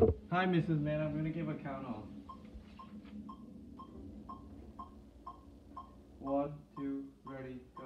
Hi, Mrs. Man. I'm gonna give a count off. One, two, ready, go.